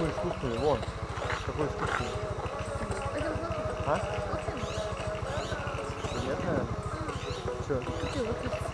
Почему искусственный? Вон. Какой искусственный? А? Нет, наверное. Че?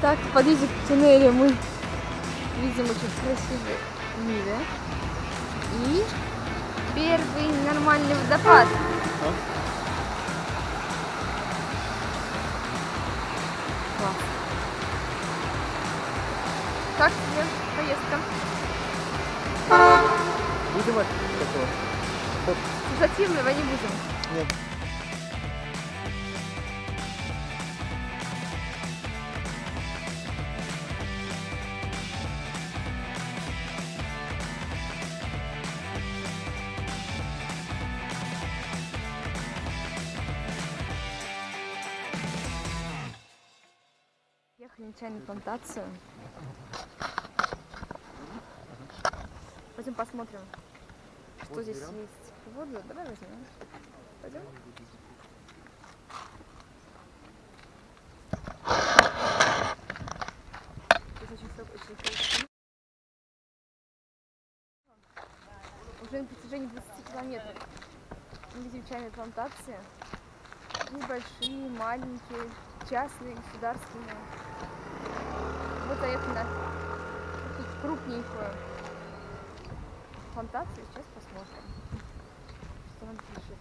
Так, в подъезде к туннелю мы видим очень красивые виды. И первый нормальный водопад. Класс. Как тебе поездка? Будем от такого? Затемного не будем. Нет. Плантацию. Пойдем посмотрим, что Вот здесь берем. есть. Воду давай возьмем. Пойдем? Здесь очень всё- очень красиво. Уже на протяжении 20 километров мы видим чайные плантации. Есть большие, маленькие, частные, государственные. Вот заехали на крупненькую плантацию. Сейчас посмотрим, что нам пишет.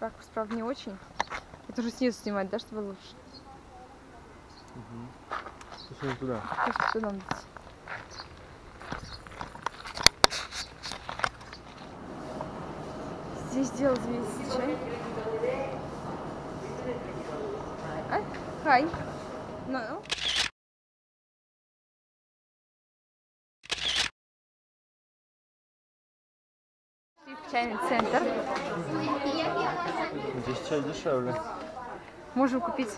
Ракурс, правда, не очень. Это уже снизу снимать, да, чтобы лучше? Пошли туда. Сейчас что нам здесь? Здесь делают весь чай. Хай. Ну. Чайный центр. Здесь чай дешевле. Можем купить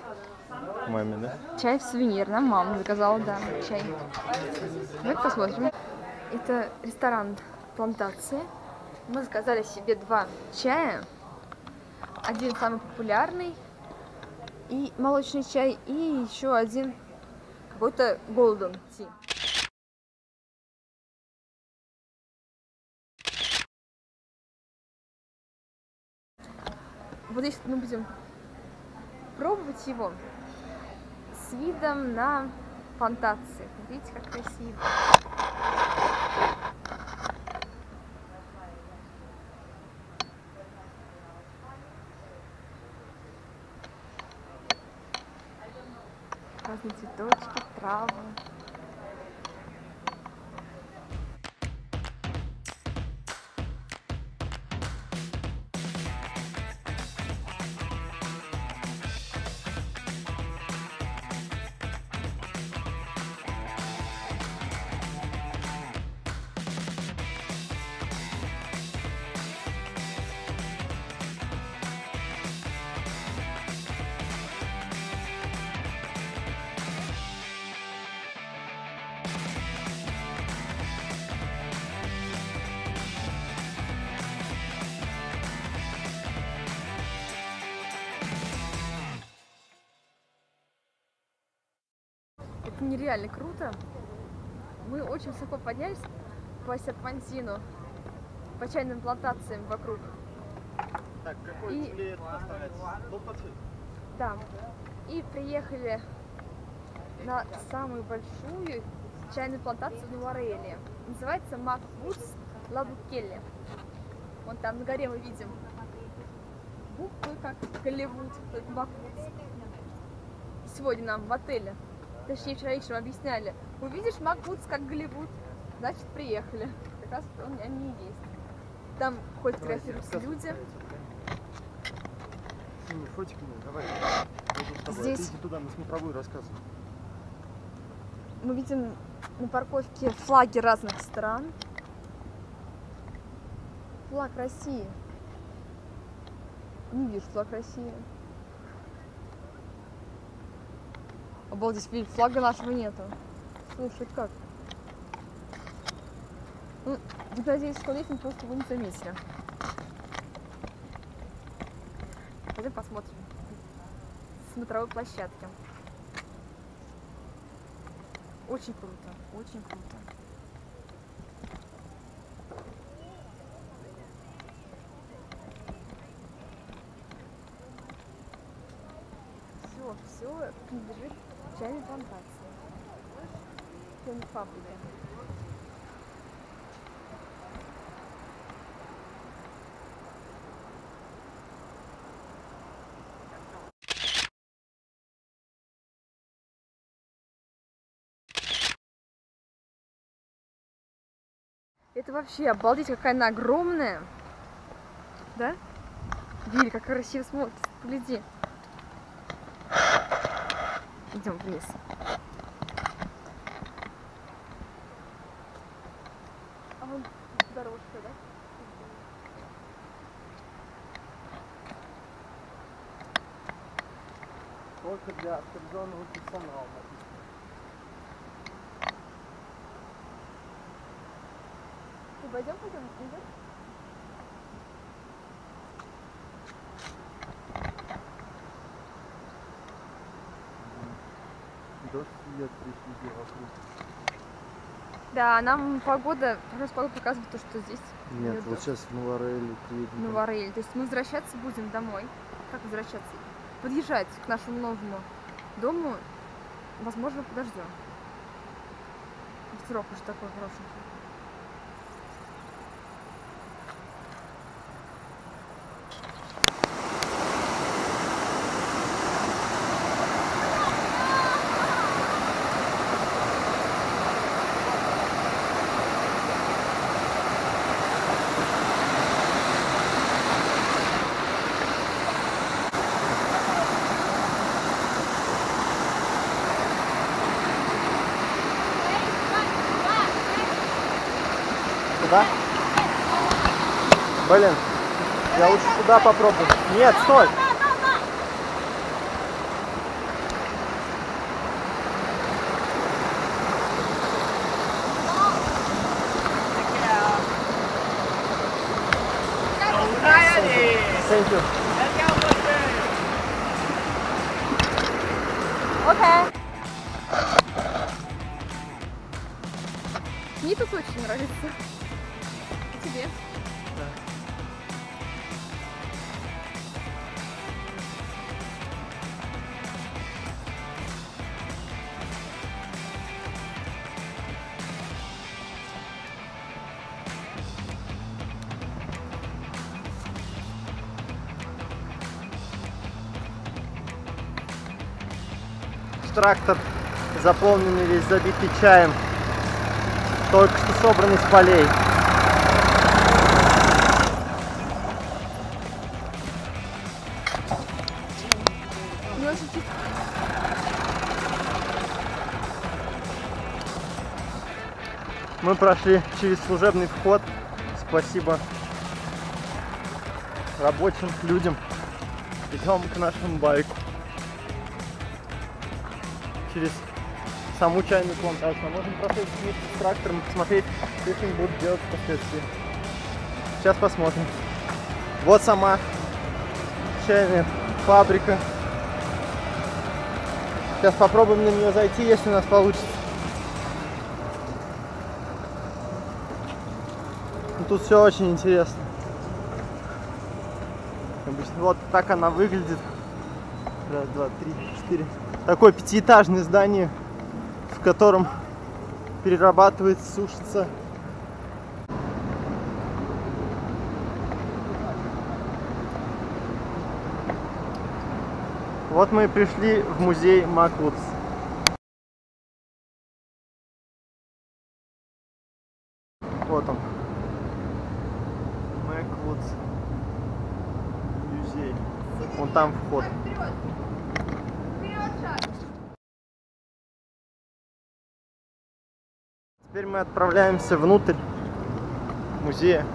Маме, да? чай в сувенирном. Мама заказала, да, чай. Давайте посмотрим. Это ресторан Плантация. Мы заказали себе два чая. Один самый популярный и молочный чай, и еще один какой-то golden tea. Вот здесь мы будем пробовать его с видом на плантации. Видите, как красиво. Цветочки, травы. Нереально круто. Мы очень высоко поднялись по серпантину, по чайным плантациям вокруг. Так, какой И- тебе. Да. И приехали на самую большую чайную плантацию в Нуареле. Называется Маквудс Лабукелли. Вон там на горе мы видим буквы, как Голливуд, Маквудс. Сегодня нам в отеле, точнее вчера вечером объясняли, увидишь Маквудс как Голливуд, значит приехали. Как раз он, они и есть. Там ходят фотографируются люди. Синий фотик мне, давай. Здесь- иди туда, на смотровую рассказывай. Мы видим на парковке флаги разных стран. Флаг России. Не вижу флаг России. Обалдеть, видишь, флага нашего нету. Слушай, как? Ну, я надеюсь, что летом просто его не заметили. Пойдем посмотрим. Смотровой площадки. Очень круто, очень круто. Все, все принадлежит чайной плантации. Фабрике. Это вообще обалдеть, какая она огромная. Да? Виль, как красиво смотрится. Гляди. Идем вниз. А вон дорожка, да? Только для авторизованного персонала. Ты пойдем, пойдем, идем? Лет пришли вокруг. Да, нам погода, прогноз погоды показывает то, что здесь Нет, вот сейчас в Нуареле приедем. То есть мы возвращаться будем домой. Как возвращаться? Подъезжать к нашему новому дому, возможно, подождем. Ветерок уже такой хороший. Блин, я лучше сюда попробую. Нет, стой! Thank you. Окей. Мне тут очень нравится. А тебе? Трактор заполненный весь, забитый чаем. Только что собранный с полей. Мы прошли через служебный вход. Спасибо рабочим людям. Идем к нашему байку. Через саму чайную плантацию. А Можем проходить вместе с трактором и посмотреть, что они будут делать впоследствии. Сейчас посмотрим. Вот сама чайная фабрика. Сейчас попробуем на нее зайти, если у нас получится. Ну, Тут все очень интересно. Обычно вот так она выглядит. Раз, два, три, четыре. Такое пятиэтажное здание, в котором перерабатывается, сушится. Вот мы и пришли в музей Маквудс. Вот он. Маквудс музей. Вон там вход. Теперь мы отправляемся внутрь музея.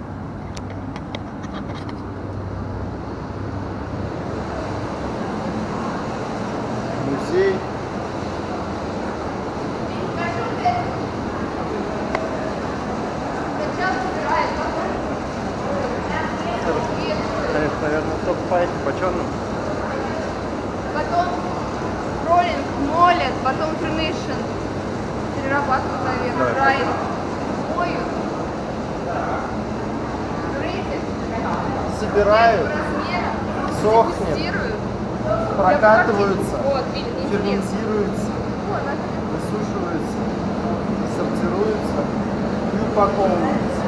Музей. Конечно, наверное, только по этим, по черным. Потом роллинг, молят, потом фермейшн. Перерабатывают, наверное, Давай. драйв. Моют. Смотрите, Собирают, размера. Сохнет, прокатываются, ферментируются, надо высушиваются, сортируются. И упаковываются.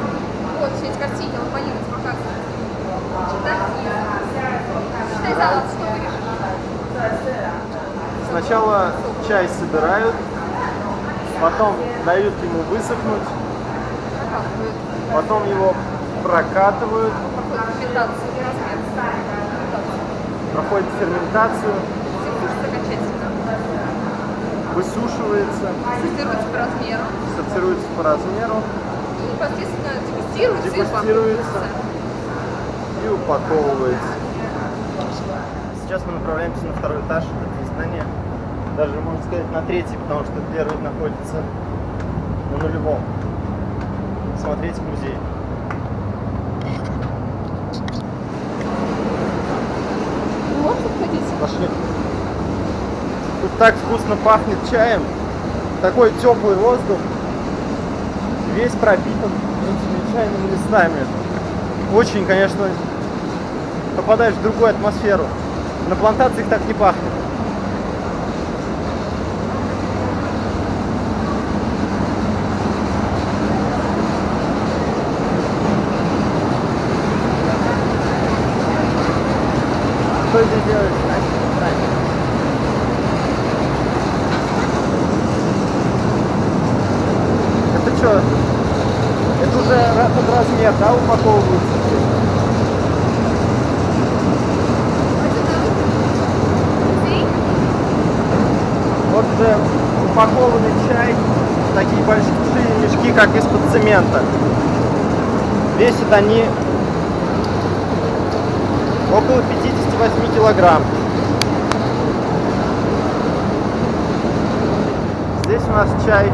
Вот, все эти картины, вот Полина показывает. Читай зал, что вырежешь. Сначала чай собирают, потом дают ему высохнуть, потом его прокатывают, Проходит ферментацию, высушивается, Сортируется по размеру. сортируется по размеру И непосредственно дегустируется и Дегустируется. упаковывается. и упаковывается. Сейчас мы направляемся на второй этаж этого здания. Даже, можно сказать, на третий, потому что первый находится на нулевом. Смотреть музей. Можно входить? Пошли. Тут так вкусно пахнет чаем. Такой теплый воздух. Весь пропитан этими чайными листами. Очень, конечно, попадаешь в другую атмосферу. На плантациях так не пахнет. Что здесь делаешь? Это что? Это уже ра- под размер, да, упаковываются? Музей? Вот уже упакованный чай, такие большие мешки, как из-под цемента. Весят они около 58 килограмм. Здесь у нас чай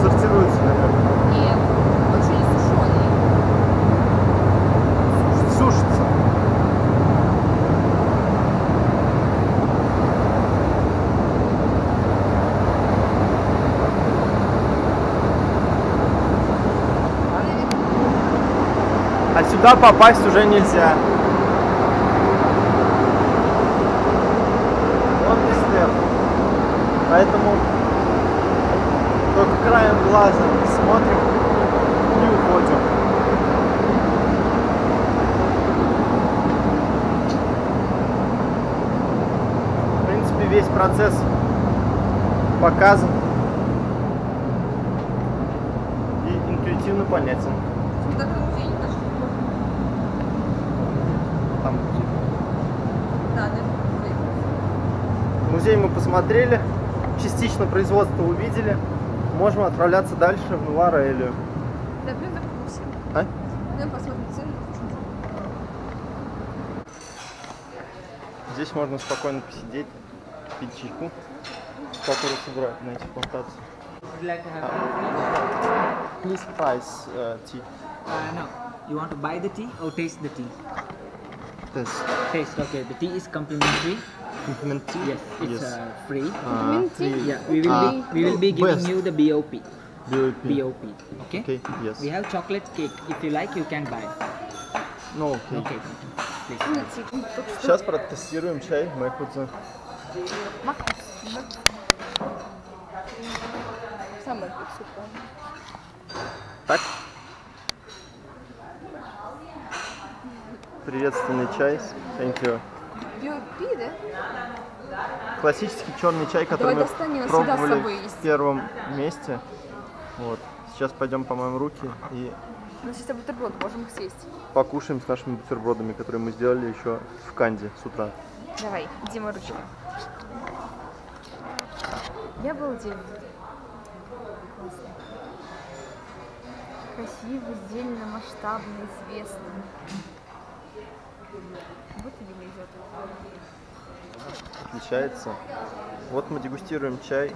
сортируется, наверное. Нет, он еще не сушеный. Сушится. А сюда попасть уже нельзя. Вот дистер. Поэтому только краем глаза смотрим и уходим. В принципе, весь процесс показан и интуитивно понятен. Так и музей не нашли. Там Да, да, музей. Музей мы посмотрели, частично производство увидели. Можем отправляться дальше в Нуарелию. Да, блин, закупимся. А? Здесь можно спокойно посидеть, пить чайку, который собирают на этих плантациях. Would you like to have Please price uh, tea. Uh, no. You want to buy the tea or taste the tea? This Taste. Okay. The tea is complimentary. mint tea? Yes, it's Yes. Uh, free. Uh, Mint tea? tea. Yeah, we will Uh, be we will be giving best. you the BOP. BOP. BOP. Okay? Okay, yes. We have chocolate cake. If you like, you can buy. No, okay. Okay. Please. Видите, тут Сейчас протестируем чай Мэкудзе. Макс. Самый супер. Так. Приветственный чай. Thank you. Биопи, да? Классический черный чай, который Давай мы достанем, его всегда с пробовали собой в первом месте. Вот. Сейчас пойдем помоем руки и У нас есть бутерброд, можем их съесть. покушаем с нашими бутербродами, которые мы сделали еще в Канде с утра. Давай, Дима, ручка. Я обалдела. Классно. Красивый, сдельно, масштабный, известный. Вот и Дима идет. Отличается. Вот мы дегустируем чай.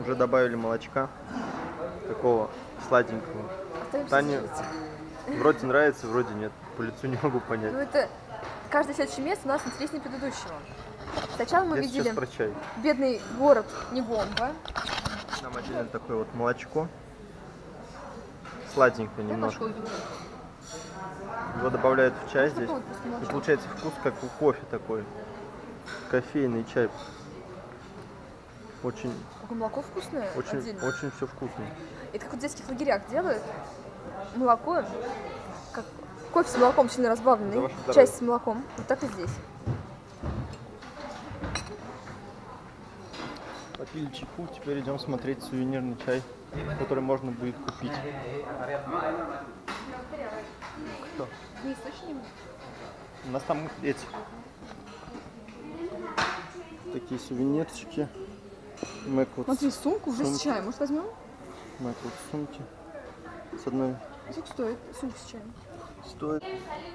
Уже добавили молочка. Такого сладенького. Здесь. вроде нравится, вроде нет. По лицу не могу понять. Ну это каждое следующее место у нас интереснее предыдущего. Сначала мы Я видели про чай. бедный город Негомба. Нам отдельно такое вот молочко. Сладенькое немножко. Его добавляют в чай здесь. И получается вкус как у кофе такой. Кофейный чай. Очень, Какое молоко вкусное очень, отдельно. очень все вкусно. Это как в детских лагерях делают. Молоко, как кофе с молоком сильно разбавленный, часть с молоком. Вот так и здесь. Попили чайку, теперь идем смотреть сувенирный чай, который можно будет купить. Что? Не источник? У нас там эти такие сувенирчики. Мэквуд, Смотри, сумку уже с Сумки. чаем. Может возьмем? Мэквуд сумки. С одной Сколько стоит сумка с чаем? стоит.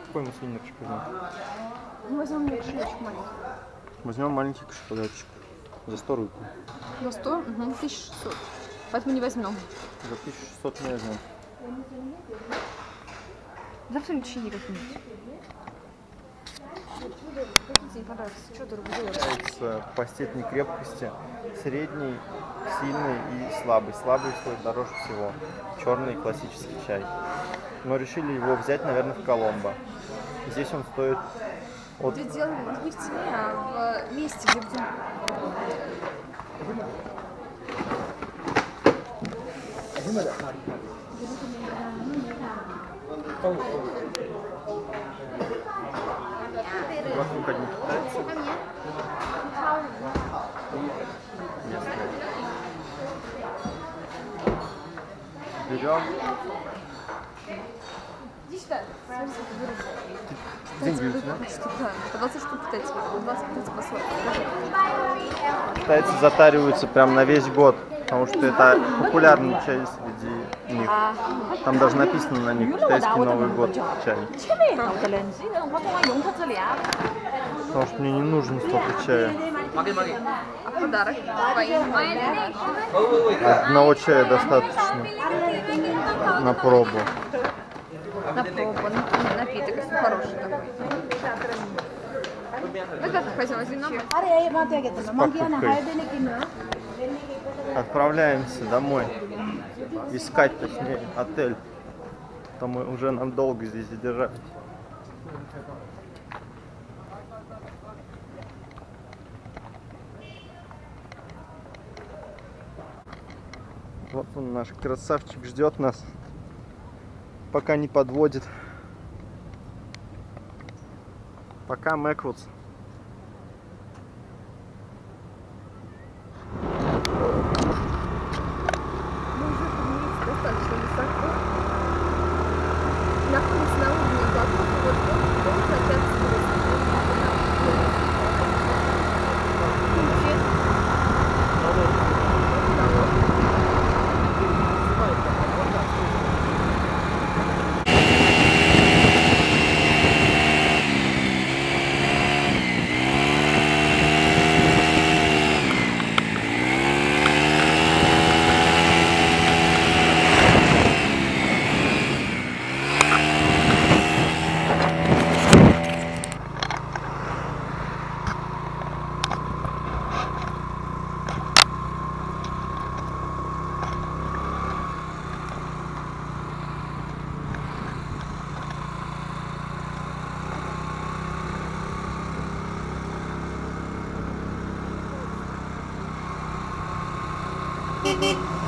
Какой мы сувенирчик возьмем? Мы возьмем мне кошелечек маленький. Возьмем маленький кошелечек. За 100 рублей. За 100? Угу, 1600. Поэтому не возьмем. За 1600 не возьмем. Завтра ничего как-нибудь. Не понравится. Что дорого делать? Является по степени крепкости средний, сильный и слабый. Слабый стоит дороже всего. Черный классический чай. Но решили его взять, наверное, в Коломбо. Здесь он стоит от Где дело не в цене, а в месте, где будем вокруг одни китайцы. Местные. Берем. Деньги у тебя? Штук, да. По 20 штук китайцев. По 20 китайцев по 40. Китайцы затариваются прям на весь год, потому что это популярный чай среди них. Там даже написано на них китайский Новый год чай. Потому что мне не нужно столько чая. Одного чая достаточно на пробу. На пробу, на- напиток, если хороший такой. Ну как возьмем, Отправляемся домой. Искать, точнее, отель. То мы уже нам долго здесь задержались. Вот он, наш красавчик, ждет нас, пока не подводит. Пока, Мэквудс. Beep beep.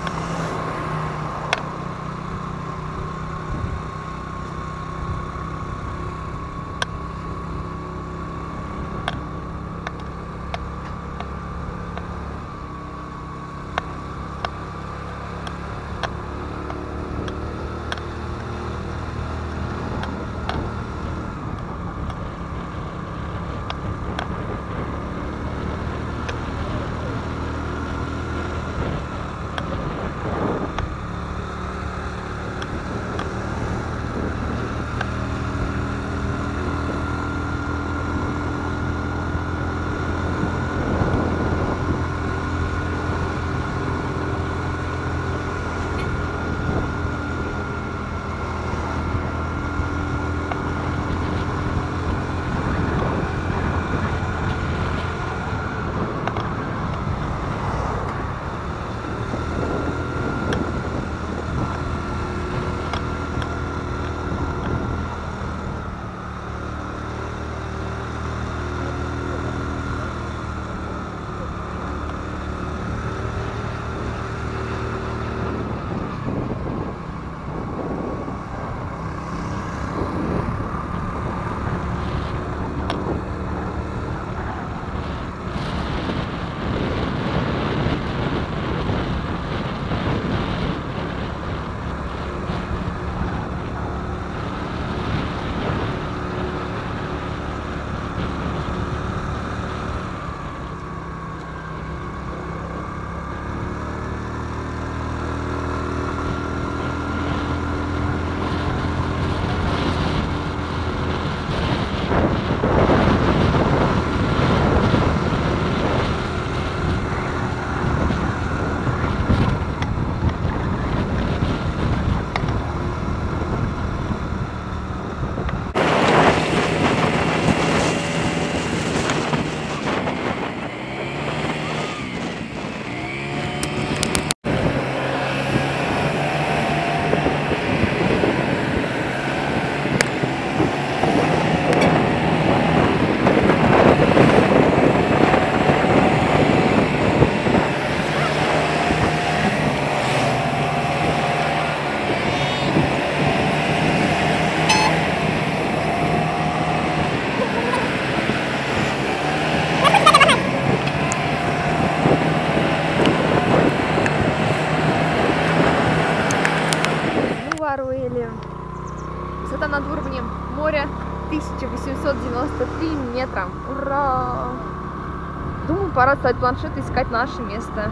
Ставить планшет и искать наше место?